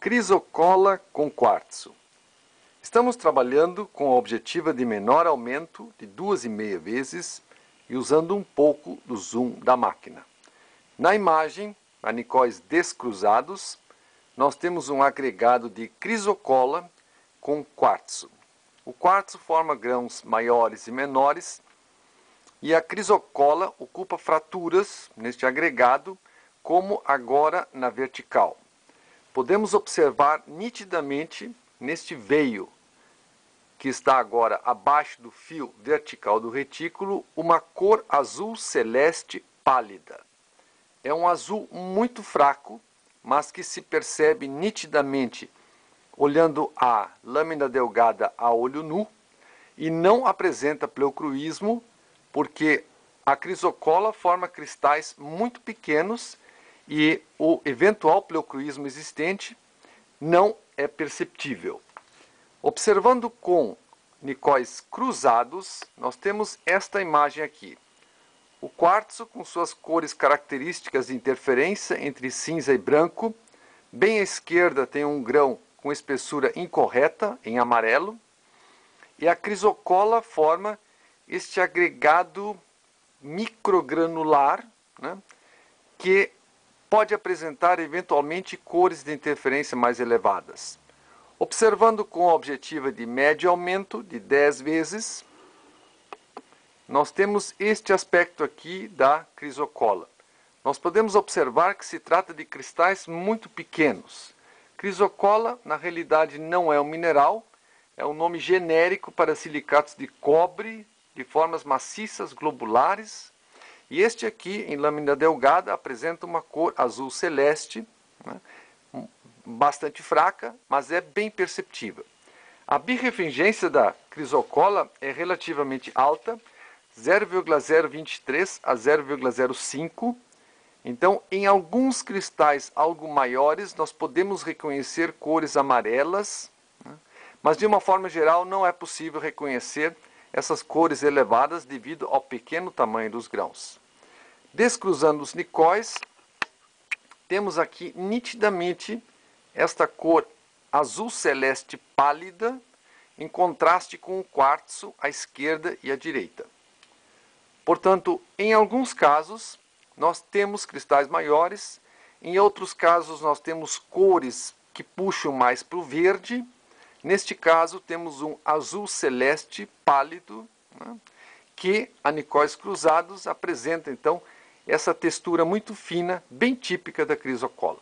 Crisocola com quartzo. Estamos trabalhando com a objetiva de menor aumento de 2,5 vezes e usando um pouco do zoom da máquina. Na imagem, anicóis descruzados, nós temos um agregado de crisocola com quartzo. O quartzo forma grãos maiores e menores e a crisocola ocupa fraturas neste agregado, como agora na vertical podemos observar nitidamente neste veio, que está agora abaixo do fio vertical do retículo, uma cor azul celeste pálida. É um azul muito fraco, mas que se percebe nitidamente olhando a lâmina delgada a olho nu e não apresenta pleocruísmo, porque a crisocola forma cristais muito pequenos e o eventual pleocruísmo existente não é perceptível. Observando com nicóis cruzados, nós temos esta imagem aqui. O quartzo com suas cores características de interferência entre cinza e branco. Bem à esquerda tem um grão com espessura incorreta, em amarelo. E a crisocola forma este agregado microgranular, né, que pode apresentar eventualmente cores de interferência mais elevadas. Observando com a objetiva de médio aumento de 10 vezes, nós temos este aspecto aqui da crisocola. Nós podemos observar que se trata de cristais muito pequenos. Crisocola, na realidade, não é um mineral, é um nome genérico para silicatos de cobre de formas maciças globulares e este aqui, em lâmina delgada, apresenta uma cor azul celeste, né, bastante fraca, mas é bem perceptível. A birrefringência da crisocola é relativamente alta, 0,023 a 0,05. Então, em alguns cristais algo maiores, nós podemos reconhecer cores amarelas, né, mas de uma forma geral não é possível reconhecer essas cores elevadas devido ao pequeno tamanho dos grãos. Descruzando os nicóis, temos aqui nitidamente esta cor azul celeste pálida, em contraste com o quartzo à esquerda e à direita. Portanto, em alguns casos, nós temos cristais maiores, em outros casos, nós temos cores que puxam mais para o verde. Neste caso, temos um azul celeste pálido, né, que anicóis cruzados apresenta, então, essa textura muito fina, bem típica da crisocola.